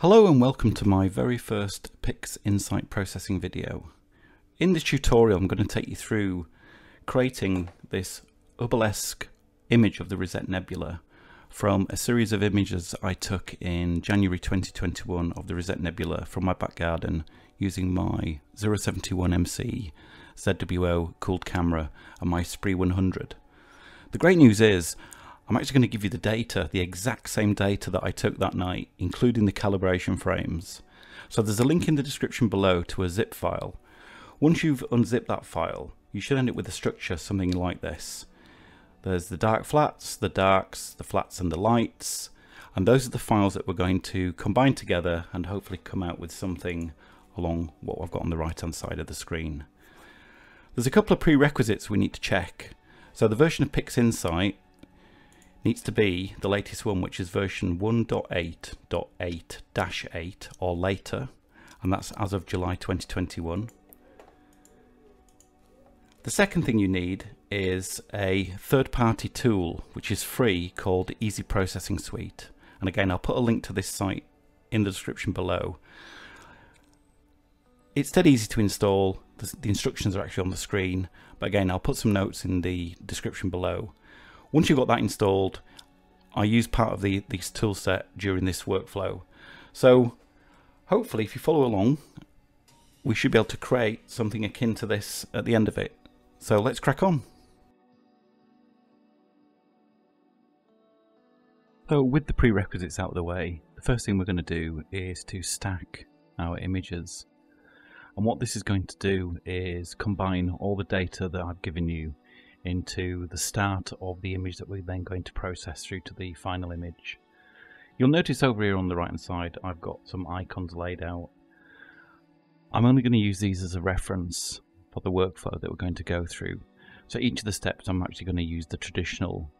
Hello and welcome to my very first PixInsight processing video. In this tutorial I'm going to take you through creating this Hubble-esque image of the Rosette Nebula from a series of images I took in January 2021 of the Rosette Nebula from my back garden using my 071MC ZWO cooled camera and my Esprit 100. The great news is I'm actually going to give you the data, the exact same data that I took that night, including the calibration frames. So there's a link in the description below to a zip file. Once you've unzipped that file, you should end up with a structure something like this. There's the dark flats, the darks, the flats and the lights, and those are the files that we're going to combine together and hopefully come out with something along what I've got on the right hand side of the screen. There's a couple of prerequisites we need to check. So the version of PixInsight needs to be the latest one, which is version 1.8.8-8 or later, and that's as of July 2021. The second thing you need is a third-party tool, which is free, called EZ Processing Suite. And again, I'll put a link to this site in the description below. It's dead easy to install. The instructions are actually on the screen. But again, I'll put some notes in the description below. Once you've got that installed, I use part of the this tool set during this workflow. So hopefully if you follow along, we should be able to create something akin to this at the end of it. So let's crack on. So with the prerequisites out of the way, the first thing we're going to do is to stack our images. And what this is going to do is combine all the data that I've given you into the start of the image that we're then going to process through to the final image. You'll notice over here on the right hand side I've got some icons laid out. I'm only going to use these as a reference for the workflow that we're going to go through. So each of the steps I'm actually going to use the traditional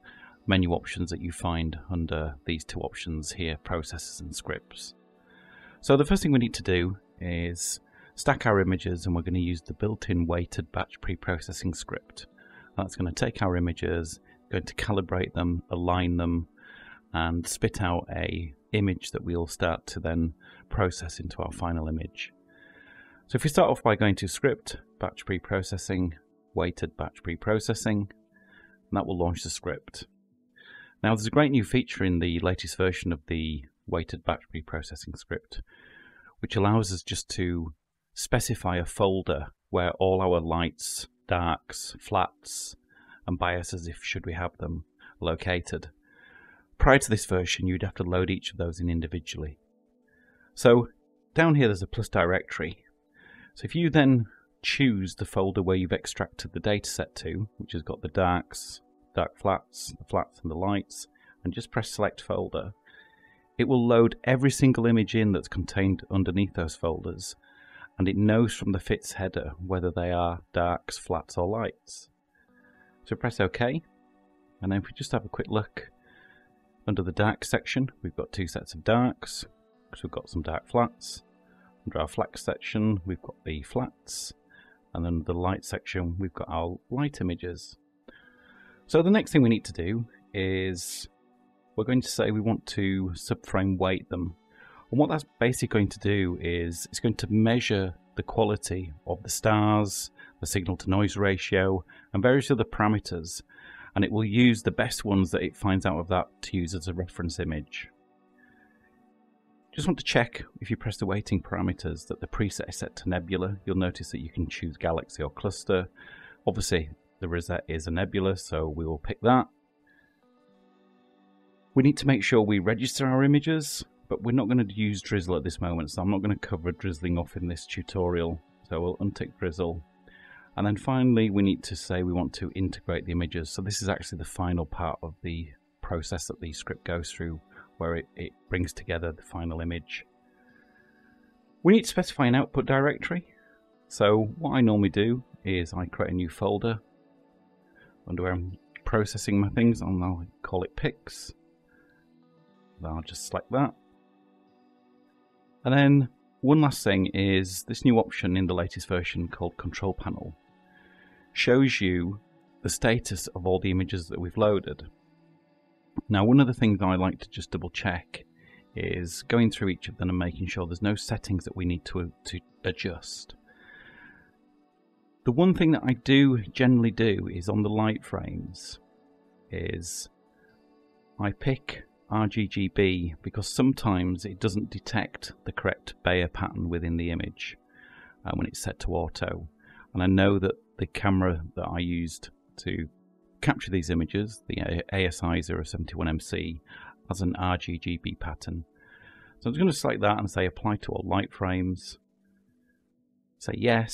menu options that you find under these two options here, processes and scripts. So the first thing we need to do is stack our images and we're going to use the built-in weighted batch pre-processing script. That's going to take our images, going to calibrate them, align them, and spit out a image that we'll start to then process into our final image. So if we start off by going to script, batch pre-processing, weighted batch pre-processing, that will launch the script. Now there's a great new feature in the latest version of the weighted batch pre-processing script, which allows us just to specify a folder where all our lights, darks, flats, and biases, if should we have them, located. Prior to this version, you'd have to load each of those in individually. So down here there's a plus directory. So if you then choose the folder where you've extracted the dataset to, which has got the darks, dark flats, the flats and the lights, and just press select folder, it will load every single image in that's contained underneath those folders and it knows from the fits header whether they are darks, flats or lights. So press OK and then if we just have a quick look under the dark section we've got two sets of darks because we've got some dark flats. Under our flex section we've got the flats and then the light section we've got our light images. So the next thing we need to do is we're going to say we want to subframe weight them and what that's basically going to do is it's going to measure the quality of the stars, the signal to noise ratio, and various other parameters. And it will use the best ones that it finds out of that to use as a reference image. Just want to check if you press the weighting parameters that the preset is set to nebula. You'll notice that you can choose galaxy or cluster. Obviously, the Rosette is a nebula, so we will pick that. We need to make sure we register our images but we're not going to use drizzle at this moment, so I'm not going to cover drizzling off in this tutorial. So we'll untick drizzle. And then finally, we need to say we want to integrate the images. So this is actually the final part of the process that the script goes through, where it, it brings together the final image. We need to specify an output directory. So what I normally do is I create a new folder under where I'm processing my things, and I'll call it Pix. I'll just select that. And then one last thing is this new option in the latest version called Control Panel shows you the status of all the images that we've loaded. Now one of the things that I like to just double check is going through each of them and making sure there's no settings that we need to, to adjust. The one thing that I do generally do is on the light frames is I pick RGGB because sometimes it doesn't detect the correct Bayer pattern within the image uh, when it's set to auto. And I know that the camera that I used to capture these images, the ASI 071MC, has an RGGB pattern. So I'm just going to select that and say apply to all light frames. Say yes.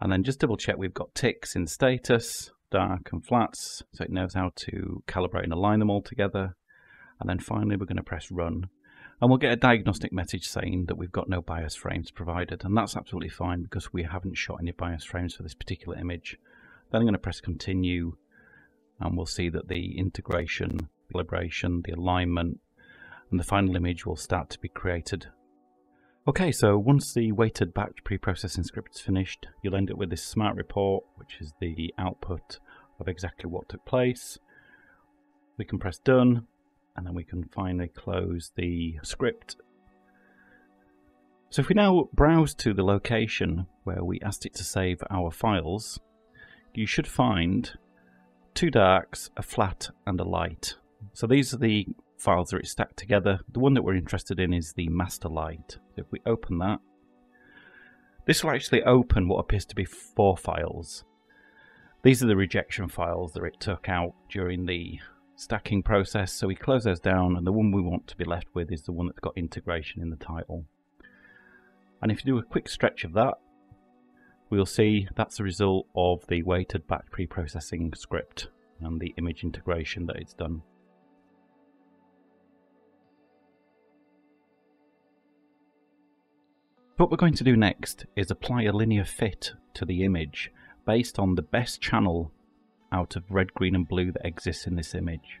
And then just double check we've got ticks in status, dark and flats, so it knows how to calibrate and align them all together. And then finally we're going to press run. And we'll get a diagnostic message saying that we've got no bias frames provided. And that's absolutely fine because we haven't shot any bias frames for this particular image. Then I'm going to press continue and we'll see that the integration, calibration, the alignment and the final image will start to be created. Okay, so once the weighted batch pre-processing script is finished, you'll end up with this smart report, which is the output of exactly what took place. We can press done, and then we can finally close the script. So if we now browse to the location where we asked it to save our files, you should find two darks, a flat and a light. So these are the files that are stacked together. The one that we're interested in is the master light. So if we open that, this will actually open what appears to be four files. These are the rejection files that it took out during the stacking process. So we close those down and the one we want to be left with is the one that's got integration in the title. And if you do a quick stretch of that, we'll see that's the result of the weighted batch pre-processing script and the image integration that it's done. What we're going to do next is apply a linear fit to the image based on the best channel out of red, green and blue that exists in this image.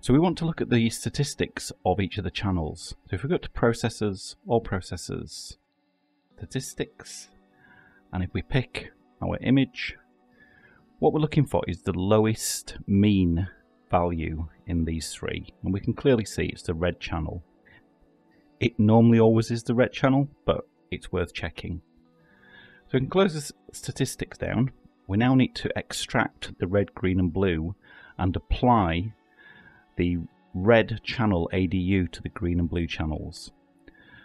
So we want to look at the statistics of each of the channels. So if we go to processors, all processors, statistics, and if we pick our image, what we're looking for is the lowest mean value in these three. And we can clearly see it's the red channel. It normally always is the red channel, but it's worth checking. So we can close the statistics down. We now need to extract the red, green and blue and apply the red channel ADU to the green and blue channels.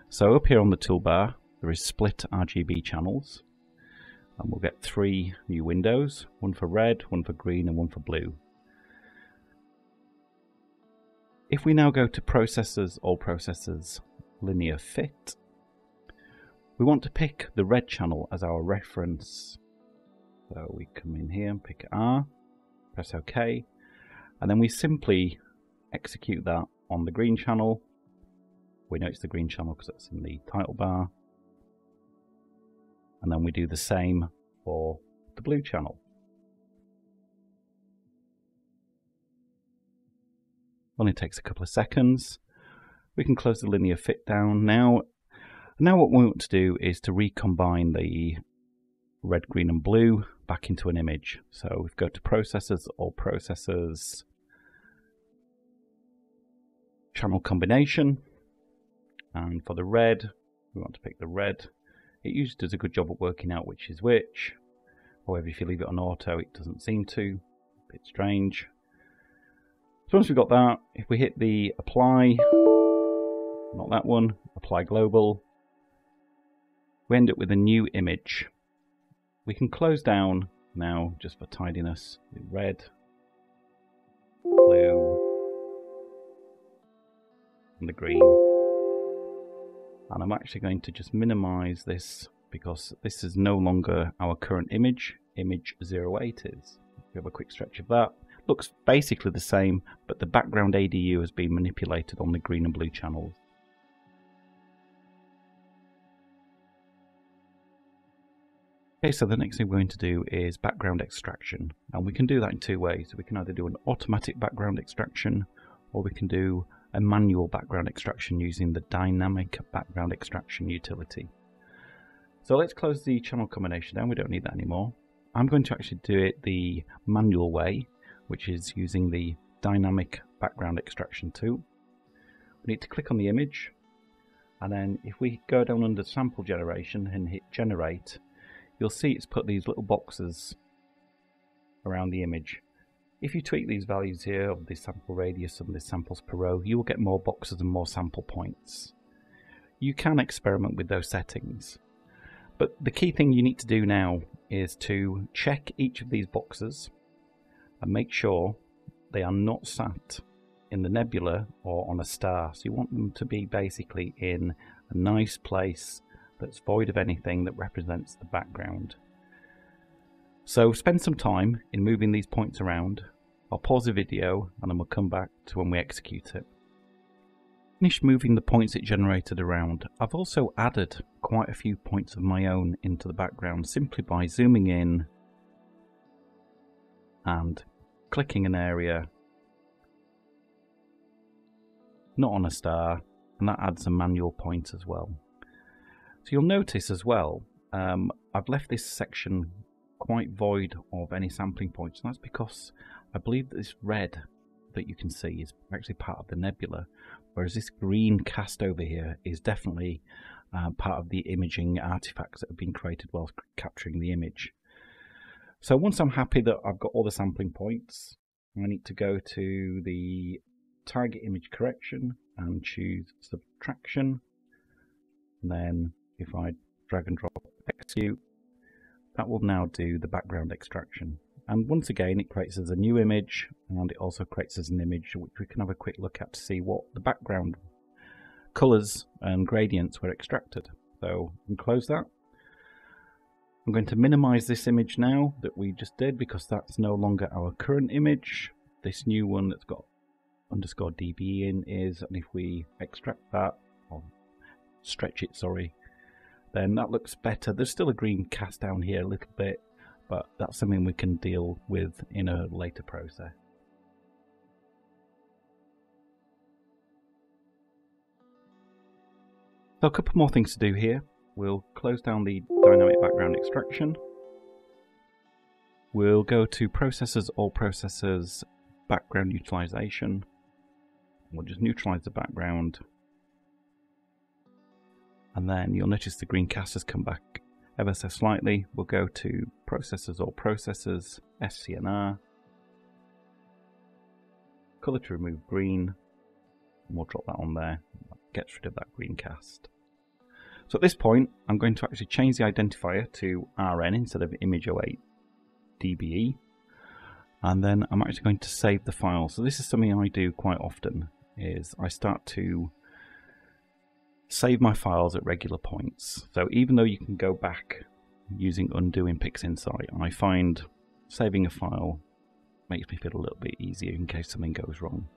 So up here on the toolbar there is split RGB channels and we'll get three new windows, one for red, one for green and one for blue. If we now go to processors, all processors, linear fit, we want to pick the red channel as our reference. So we come in here and pick R, press OK, and then we simply execute that on the green channel. We know it's the green channel because it's in the title bar and then we do the same for the blue channel. Only takes a couple of seconds. We can close the linear fit down now. Now what we want to do is to recombine the red, green and blue back into an image. So we go to processors, all processors, channel combination. And for the red, we want to pick the red it usually does a good job at working out which is which. However, if you leave it on auto, it doesn't seem to. A bit strange. So once we've got that, if we hit the apply, not that one, apply global, we end up with a new image. We can close down now, just for tidiness, red, blue, and the green. And I'm actually going to just minimize this because this is no longer our current image. Image 08 is. We have a quick stretch of that looks basically the same but the background ADU has been manipulated on the green and blue channels Okay, so the next thing we're going to do is background extraction. And we can do that in two ways. We can either do an automatic background extraction or we can do a manual background extraction using the dynamic background extraction utility. So let's close the channel combination down, we don't need that anymore. I'm going to actually do it the manual way, which is using the dynamic background extraction tool. we need to click on the image and then if we go down under sample generation and hit generate you'll see it's put these little boxes around the image. If you tweak these values here of the sample radius and the samples per row you will get more boxes and more sample points. You can experiment with those settings but the key thing you need to do now is to check each of these boxes and make sure they are not sat in the nebula or on a star. So you want them to be basically in a nice place that's void of anything that represents the background. So spend some time in moving these points around. I'll pause the video and then we'll come back to when we execute it. Finished moving the points it generated around. I've also added quite a few points of my own into the background simply by zooming in and clicking an area not on a star and that adds a manual point as well. So you'll notice as well um, I've left this section quite void of any sampling points and that's because I believe that this red that you can see is actually part of the nebula whereas this green cast over here is definitely uh, part of the imaging artifacts that have been created whilst capturing the image. So once I'm happy that I've got all the sampling points, I need to go to the target image correction and choose subtraction. And then if I drag and drop execute, that will now do the background extraction. And once again, it creates as a new image and it also creates as an image which we can have a quick look at to see what the background colors and gradients were extracted. So can close that. I'm going to minimize this image now that we just did because that's no longer our current image. This new one that's got underscore db in is, and if we extract that, or stretch it, sorry, then that looks better. There's still a green cast down here a little bit, but that's something we can deal with in a later process. So a couple more things to do here. We'll close down the dynamic background extraction. We'll go to processors, all processors, background neutralization. We'll just neutralize the background. And then you'll notice the green cast has come back ever so slightly. We'll go to processors, or processors, SCNR. Color to remove green. And we'll drop that on there gets rid of that green cast. So at this point, I'm going to actually change the identifier to RN instead of image08 DBE. And then I'm actually going to save the file. So this is something I do quite often, is I start to save my files at regular points. So even though you can go back using undo in PixInsight, I find saving a file makes me feel a little bit easier in case something goes wrong.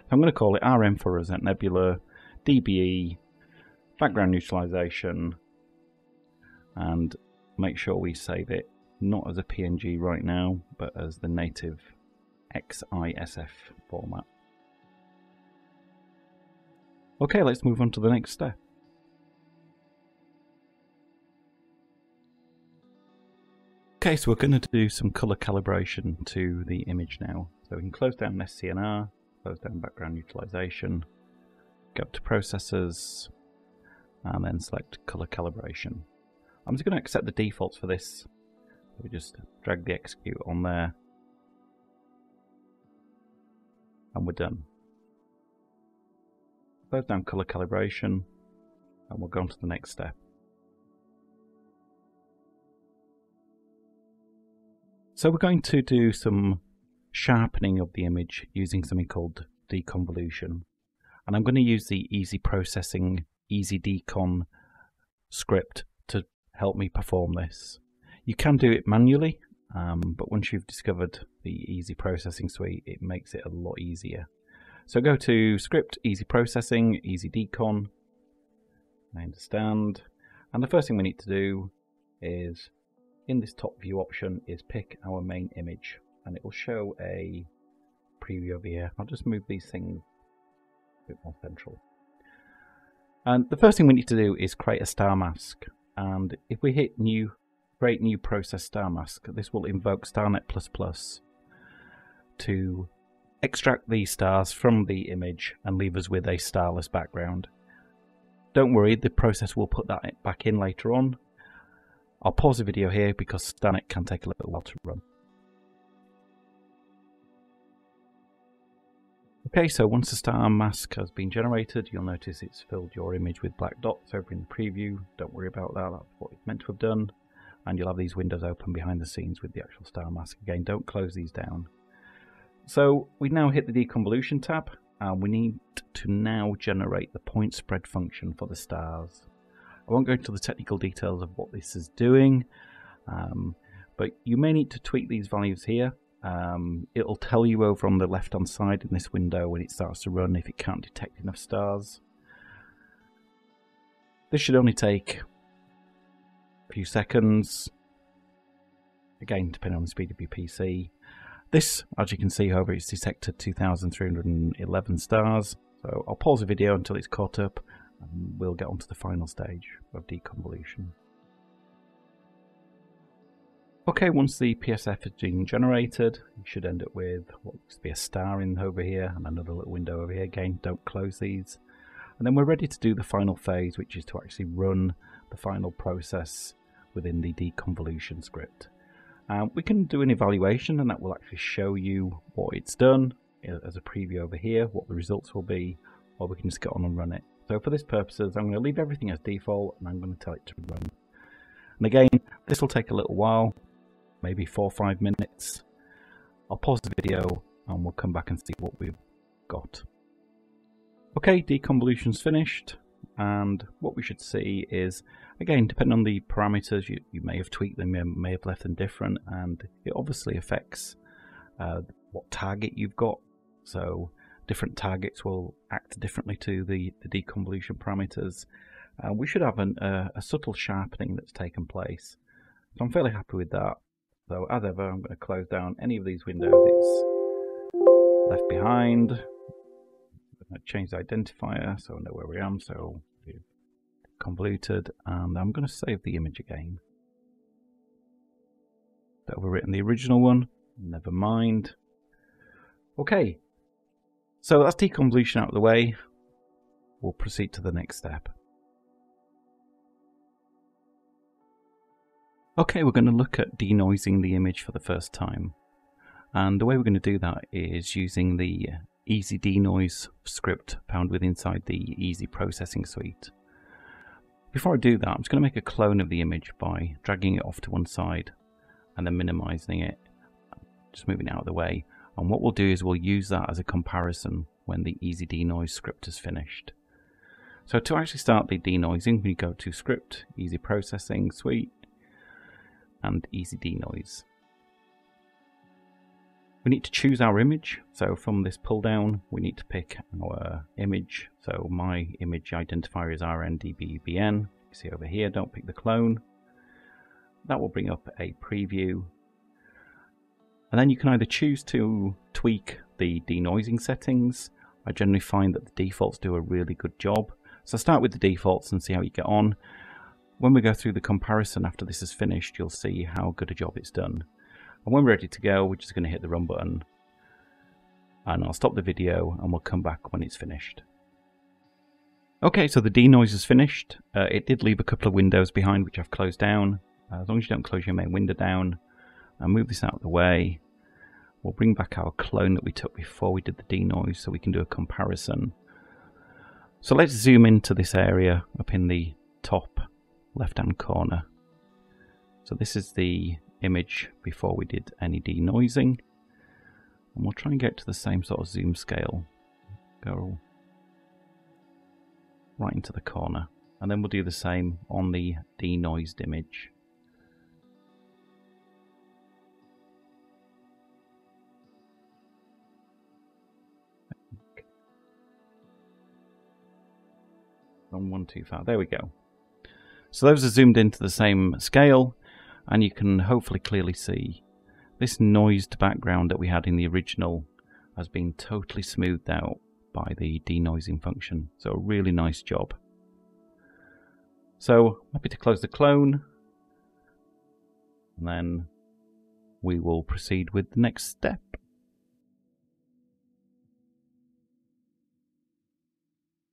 So I'm going to call it RN for Rosette Nebula DBE, background neutralization, and make sure we save it not as a PNG right now, but as the native XISF format. Okay, let's move on to the next step. Okay, so we're going to do some color calibration to the image now. So we can close down SCNR, close down background neutralization, go up to processors and then select color calibration. I'm just going to accept the defaults for this. we just drag the execute on there and we're done. Close down color calibration and we'll go on to the next step. So we're going to do some sharpening of the image using something called deconvolution and I'm going to use the EZ Processing EZ Decon script to help me perform this. You can do it manually, um, but once you've discovered the EZ Processing Suite, it makes it a lot easier. So go to script, EZ Processing, EZ Decon. I understand. And the first thing we need to do is in this top view option is pick our main image and it will show a preview over here. I'll just move these things a bit more central. And the first thing we need to do is create a star mask. And if we hit new, create new process star mask, this will invoke StarNet++ to extract the stars from the image and leave us with a starless background. Don't worry, the process will put that back in later on. I'll pause the video here because StarNet can take a little while to run. Okay, so once the star mask has been generated, you'll notice it's filled your image with black dots over in the preview. Don't worry about that, that's what it's meant to have done. And you'll have these windows open behind the scenes with the actual star mask. Again, don't close these down. So we now hit the deconvolution tab, and we need to now generate the point spread function for the stars. I won't go into the technical details of what this is doing, um, but you may need to tweak these values here um, it'll tell you over on the left hand side in this window when it starts to run if it can't detect enough stars. This should only take a few seconds. Again, depending on the speed of your PC. This, as you can see, however, it's detected 2,311 stars. So I'll pause the video until it's caught up and we'll get on to the final stage of deconvolution. Okay, once the PSF has been generated, you should end up with what looks to be a star in over here and another little window over here. Again, don't close these. And then we're ready to do the final phase, which is to actually run the final process within the deconvolution script. Um, we can do an evaluation and that will actually show you what it's done as a preview over here, what the results will be, or we can just get on and run it. So for this purposes, I'm going to leave everything as default and I'm going to tell it to run. And again, this will take a little while maybe four or five minutes. I'll pause the video and we'll come back and see what we've got. Okay, deconvolution's finished and what we should see is, again, depending on the parameters, you, you may have tweaked them, you may have left them different and it obviously affects uh, what target you've got. So different targets will act differently to the, the deconvolution parameters. Uh, we should have an, uh, a subtle sharpening that's taken place. So I'm fairly happy with that. So as ever, I'm going to close down any of these windows it's left behind. To change the identifier so I know where we are. So convoluted, and I'm going to save the image again. That overwritten the original one. Never mind. Okay, so that's deconvolution out of the way. We'll proceed to the next step. Okay, we're going to look at denoising the image for the first time. And the way we're going to do that is using the EZ Denoise script found within inside the EZ Processing Suite. Before I do that, I'm just going to make a clone of the image by dragging it off to one side and then minimizing it, just moving it out of the way. And what we'll do is we'll use that as a comparison when the EZ Denoise script is finished. So to actually start the denoising, we go to Script, EZ Processing Suite, and EZ Denoise. We need to choose our image, so from this pull down we need to pick our image. So my image identifier is RNDBBN. You see over here, don't pick the clone. That will bring up a preview. And then you can either choose to tweak the denoising settings. I generally find that the defaults do a really good job. So start with the defaults and see how you get on. When we go through the comparison after this is finished, you'll see how good a job it's done. And when we're ready to go, we're just going to hit the run button. And I'll stop the video and we'll come back when it's finished. Okay, so the denoise is finished. Uh, it did leave a couple of windows behind which I've closed down. Uh, as long as you don't close your main window down, and move this out of the way, we'll bring back our clone that we took before we did the denoise so we can do a comparison. So let's zoom into this area up in the top left hand corner. So this is the image before we did any denoising. And we'll try and get to the same sort of zoom scale. Go right into the corner. And then we'll do the same on the denoised image. On one too far. There we go. So those are zoomed into the same scale and you can hopefully clearly see this noised background that we had in the original has been totally smoothed out by the denoising function. So a really nice job. So happy to close the clone. And then we will proceed with the next step.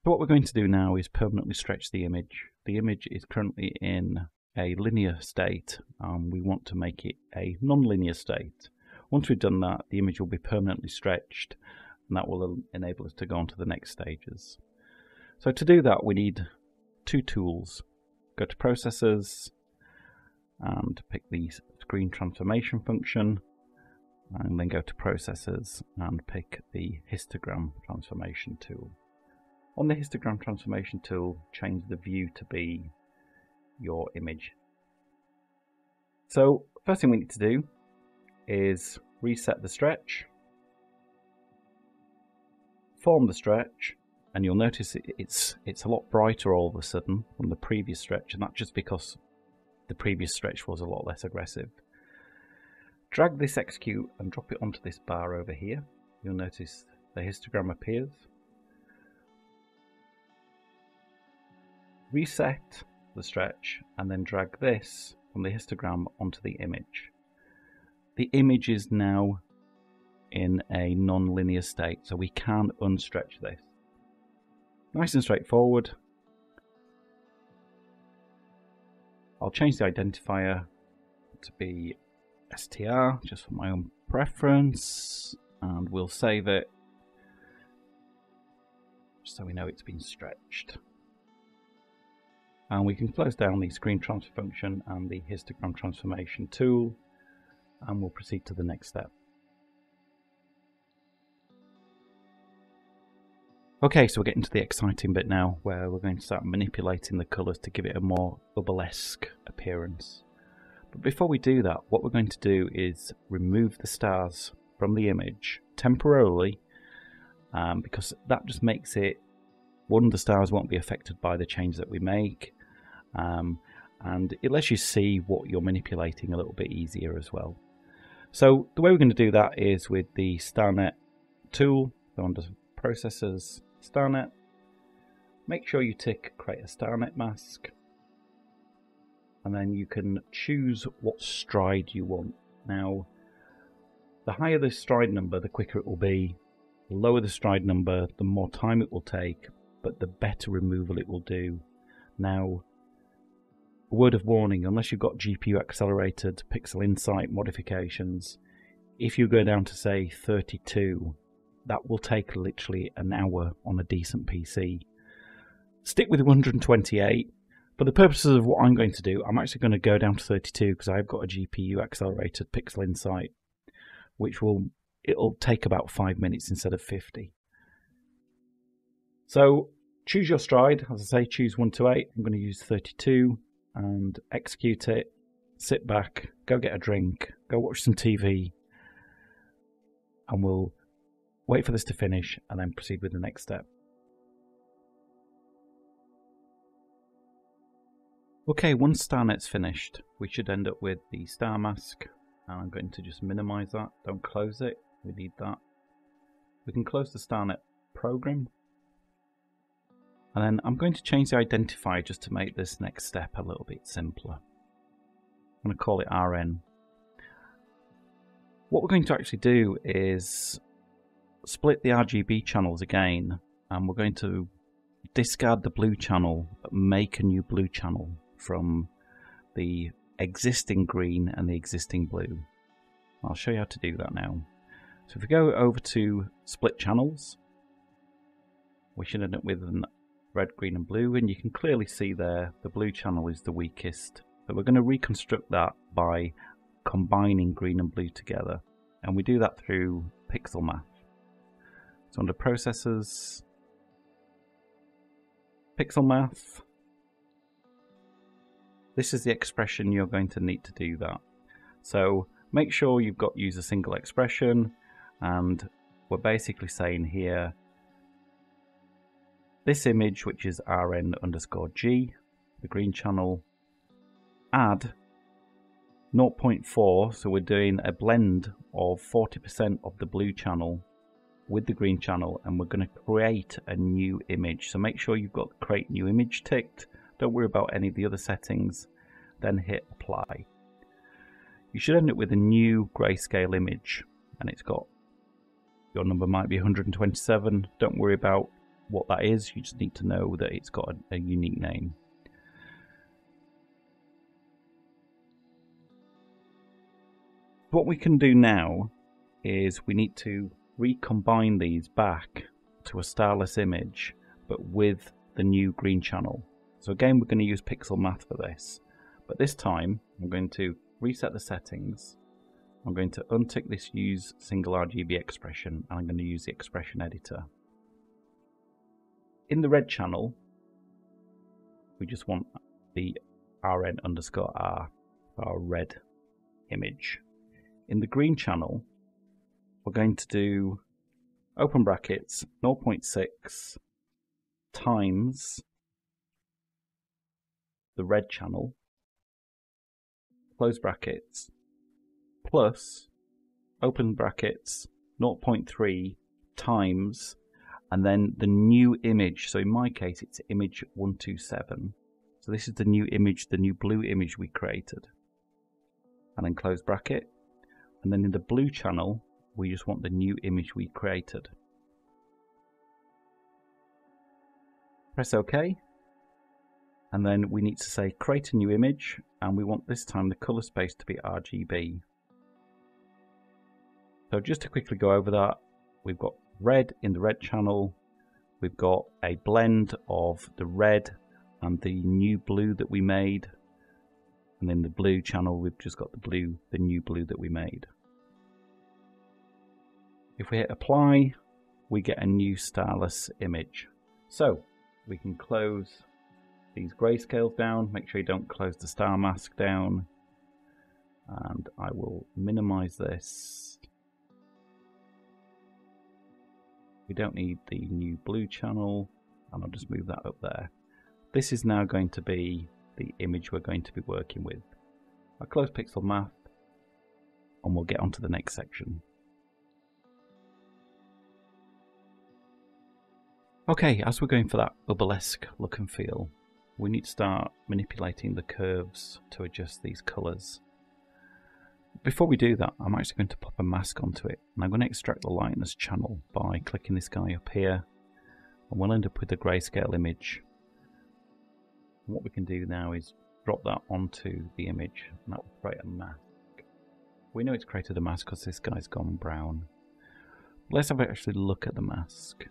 So what we're going to do now is permanently stretch the image. The image is currently in a linear state and we want to make it a non-linear state. Once we've done that, the image will be permanently stretched and that will enable us to go on to the next stages. So to do that, we need two tools. Go to Processors and pick the Screen Transformation function and then go to Processors and pick the Histogram Transformation tool. On the histogram transformation tool, change the view to be your image. So first thing we need to do is reset the stretch, form the stretch, and you'll notice it's it's a lot brighter all of a sudden from the previous stretch, and that's just because the previous stretch was a lot less aggressive. Drag this execute and drop it onto this bar over here. You'll notice the histogram appears. reset the stretch and then drag this from the histogram onto the image. The image is now in a non-linear state, so we can unstretch this. Nice and straightforward. I'll change the identifier to be str, just for my own preference, and we'll save it so we know it's been stretched and we can close down the screen transfer function and the histogram transformation tool and we'll proceed to the next step. Okay, so we're getting to the exciting bit now where we're going to start manipulating the colours to give it a more Hubblesque appearance. But before we do that, what we're going to do is remove the stars from the image temporarily um, because that just makes it one, the stars won't be affected by the change that we make, um, and it lets you see what you're manipulating a little bit easier as well. So the way we're going to do that is with the StarNet tool, go under Processors, StarNet. Make sure you tick Create a StarNet mask, and then you can choose what stride you want. Now, the higher the stride number, the quicker it will be. The lower the stride number, the more time it will take, but the better removal it will do. Now, a word of warning, unless you've got GPU accelerated PixInsight modifications, if you go down to say 32, that will take literally an hour on a decent PC. Stick with 128. For the purposes of what I'm going to do, I'm actually going to go down to 32 because I've got a GPU accelerated PixInsight, which will it'll take about five minutes instead of 50. So choose your stride. As I say, choose 1 to 8. I'm going to use 32 and execute it, sit back, go get a drink, go watch some TV, and we'll wait for this to finish and then proceed with the next step. Okay, once StarNet's finished, we should end up with the star mask. And I'm going to just minimize that. Don't close it. We need that. We can close the StarNet program and then I'm going to change the identifier just to make this next step a little bit simpler. I'm going to call it RN. What we're going to actually do is split the RGB channels again and we're going to discard the blue channel but make a new blue channel from the existing green and the existing blue. I'll show you how to do that now. So if we go over to split channels, we should end up with an red, green and blue and you can clearly see there the blue channel is the weakest. So we're going to reconstruct that by combining green and blue together and we do that through pixel math. So under processors, pixel math, this is the expression you're going to need to do that. So make sure you've got use a single expression and we're basically saying here this image, which is rn underscore g, the green channel, add 0.4, so we're doing a blend of 40% of the blue channel with the green channel and we're going to create a new image. So make sure you've got create new image ticked. Don't worry about any of the other settings. Then hit apply. You should end up with a new grayscale image and it's got your number might be 127. Don't worry about what that is, you just need to know that it's got a, a unique name. What we can do now is we need to recombine these back to a starless image, but with the new green channel. So again, we're going to use pixel math for this. But this time, I'm going to reset the settings. I'm going to untick this use single RGB expression, and I'm going to use the expression editor. In the red channel, we just want the rn underscore r, our red image. In the green channel, we're going to do open brackets 0.6 times the red channel close brackets plus open brackets 0.3 times and then the new image so in my case it's image 127 so this is the new image the new blue image we created and then close bracket and then in the blue channel we just want the new image we created. Press OK. And then we need to say create a new image and we want this time the color space to be RGB. So just to quickly go over that, we've got red in the red channel, we've got a blend of the red and the new blue that we made, and in the blue channel we've just got the blue, the new blue that we made. If we hit apply, we get a new starless image. So we can close these grayscales down, make sure you don't close the star mask down. And I will minimize this. We don't need the new blue channel, and I'll just move that up there. This is now going to be the image we're going to be working with. I'll close Pixel Math, and we'll get on to the next section. Okay, as we're going for that Hubblesque look and feel, we need to start manipulating the curves to adjust these colours. Before we do that, I'm actually going to pop a mask onto it, and I'm going to extract the lightness channel by clicking this guy up here, and we'll end up with a grayscale image. And what we can do now is drop that onto the image, and that will create a mask. We know it's created a mask because this guy's gone brown. Let's have actually look at the mask.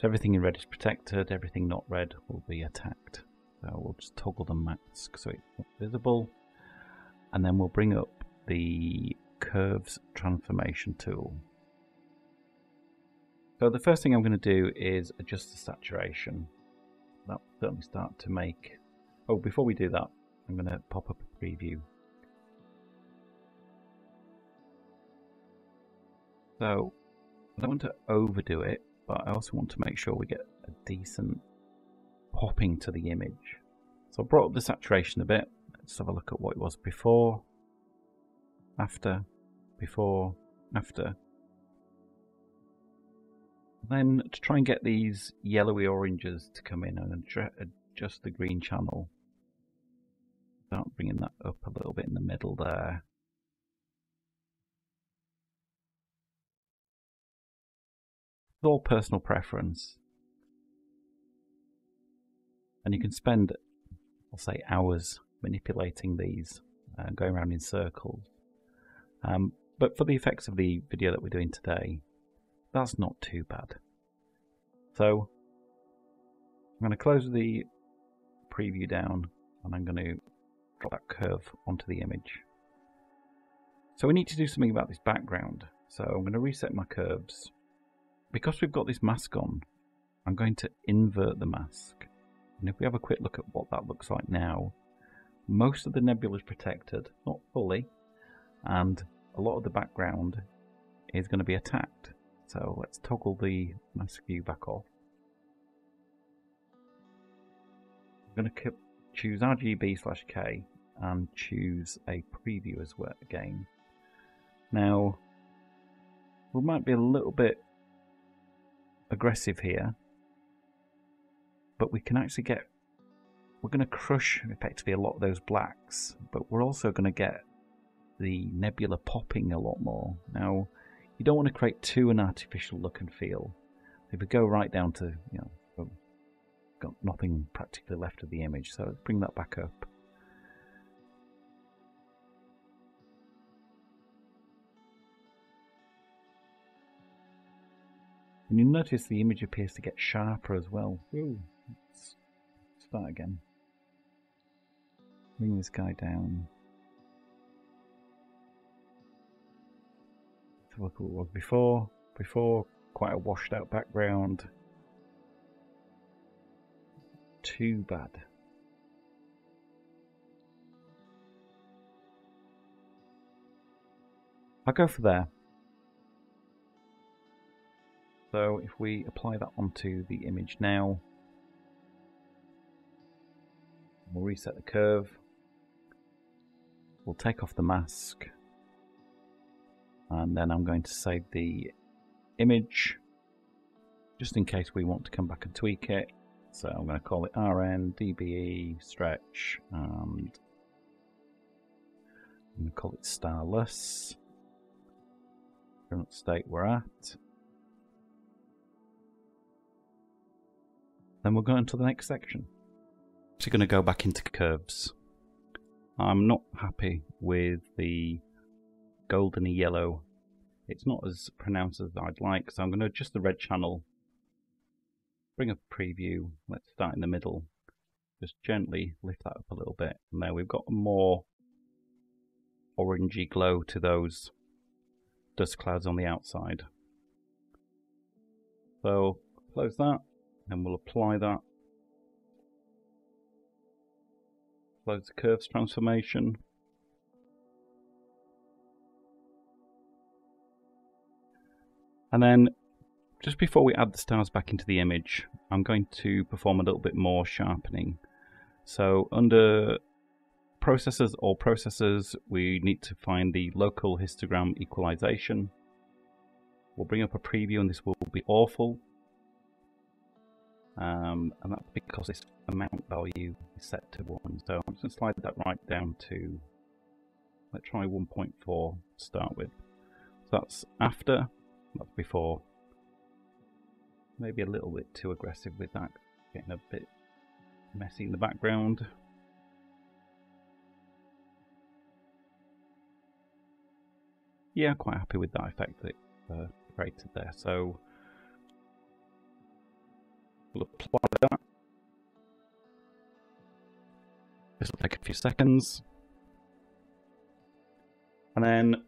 So everything in red is protected, everything not red will be attacked. So we'll just toggle the mask so it's not visible. And then we'll bring up the curves transformation tool. So the first thing I'm going to do is adjust the saturation. That will certainly start to make... Oh, before we do that, I'm going to pop up a preview. So I don't want to overdo it but I also want to make sure we get a decent popping to the image. So I brought up the saturation a bit. Let's have a look at what it was before, after, before, after. Then to try and get these yellowy oranges to come in and adjust the green channel, start bringing that up a little bit in the middle there. It's all personal preference. And you can spend, I'll say, hours manipulating these, uh, going around in circles. Um, but for the effects of the video that we're doing today, that's not too bad. So I'm going to close the preview down and I'm going to drop that curve onto the image. So we need to do something about this background. So I'm going to reset my curves because we've got this mask on, I'm going to invert the mask. And if we have a quick look at what that looks like now, most of the nebula is protected, not fully, and a lot of the background is going to be attacked. So let's toggle the mask view back off. I'm going to choose RGB slash K and choose a preview as well again. Now, we might be a little bit aggressive here, but we can actually get, we're going to crush effectively a lot of those blacks, but we're also going to get the nebula popping a lot more. Now, you don't want to create too an artificial look and feel. if we go right down to, you know, oh, got nothing practically left of the image. So let's bring that back up. And you notice the image appears to get sharper as well. Ooh. Let's start again. Bring this guy down. Look at what it was before. Before, quite a washed out background. Too bad. I'll go for there. So if we apply that onto the image now, we'll reset the curve. We'll take off the mask. And then I'm going to save the image just in case we want to come back and tweak it. So I'm going to call it RN, DBE, stretch, and I'm going to call it starless. Current state we're at. Then we'll go into the next section. So going to go back into curves. I'm not happy with the goldeny yellow. It's not as pronounced as I'd like, so I'm going to adjust the red channel. Bring up a preview. Let's start in the middle. Just gently lift that up a little bit. And there we've got more orangey glow to those dust clouds on the outside. So close that and we'll apply that. Close the curves transformation. And then just before we add the stars back into the image, I'm going to perform a little bit more sharpening. So under processors or processors, we need to find the local histogram equalization. We'll bring up a preview and this will be awful um, and that's because this amount value is set to 1. So I'm just going to slide that right down to, let's try 1.4 to start with. So that's after, that's before. Maybe a little bit too aggressive with that, getting a bit messy in the background. Yeah, quite happy with that effect that uh, created there. So We'll apply that. This will take a few seconds. And then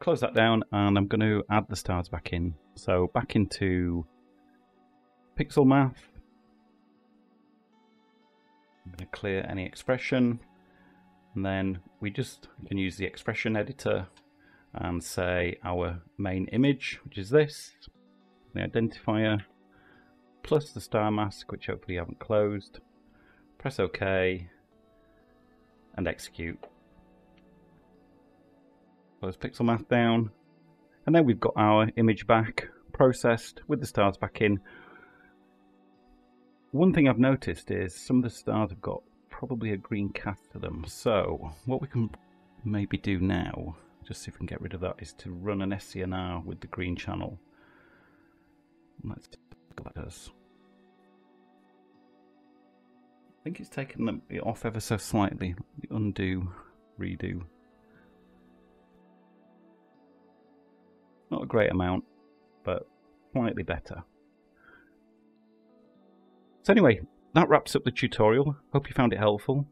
close that down and I'm going to add the stars back in. So back into PixelMath. I'm going to clear any expression. And then we just can use the expression editor and say our main image, which is this, the identifier plus the star mask, which hopefully you haven't closed. Press OK and execute. Close PixelMath down. And then we've got our image back, processed with the stars back in. One thing I've noticed is some of the stars have got probably a green cast to them. So what we can maybe do now, just see if we can get rid of that, is to run an SCNR with the green channel. Let's that does. Think it's taken it off ever so slightly. Undo, redo. Not a great amount, but slightly better. So anyway, that wraps up the tutorial. Hope you found it helpful.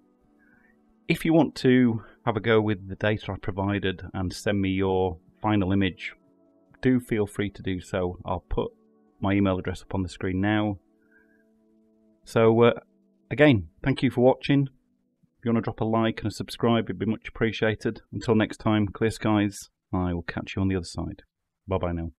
If you want to have a go with the data I provided and send me your final image, do feel free to do so. I'll put my email address up on the screen now. So uh, again, thank you for watching. If you want to drop a like and a subscribe, it'd be much appreciated. Until next time, clear skies. I will catch you on the other side. Bye bye now.